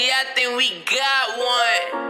I think we got one.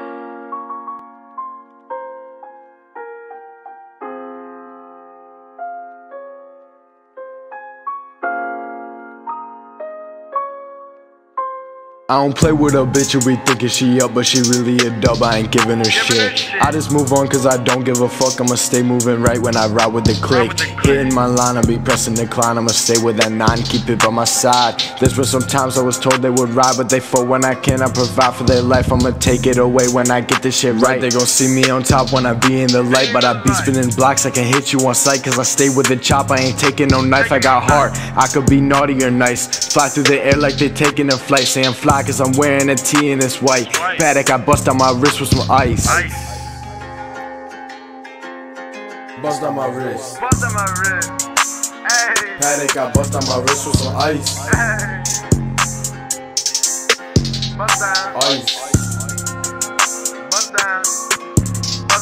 I don't play with a bitch who be thinking she up, but she really a dub. I ain't giving her shit. I just move on cause I don't give a fuck. I'ma stay moving right when I ride with the click. Hitting my line, I be pressing the climb. I'ma stay with that nine, keep it by my side. There's been some times I was told they would ride, but they fall when I can. I provide for their life. I'ma take it away when I get this shit right. They gon' see me on top when I be in the light, but I be spinning blocks. I can hit you on sight cause I stay with the chop. I ain't taking no knife, I got heart. I could be naughty or nice. Fly through the air like they taking a flight, saying fly fly cause I'm wearing a tee and it's white. Patek, I bust on my wrist with some ice. Bust on my wrist. Bust on my wrist. Hey. Patek, I bust on my wrist with some ice. Hey. Bust down. Ice.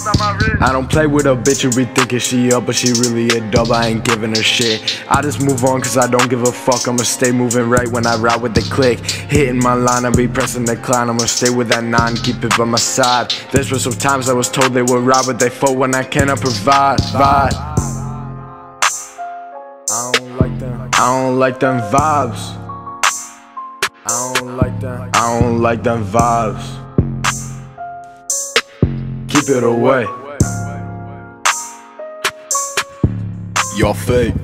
I don't play with a bitch who be thinking she up, but she really a dub. I ain't giving her shit. I just move on cause I don't give a fuck. I'ma stay moving right when I ride with the click. Hitting my line, I be pressing the climb. I'ma stay with that nine, keep it by my side. There's been some times I was told they would ride, but they fall when I cannot provide. Vibe. I don't like them. I don't like them vibes. I don't like them. I don't like them vibes. It away. You're fake.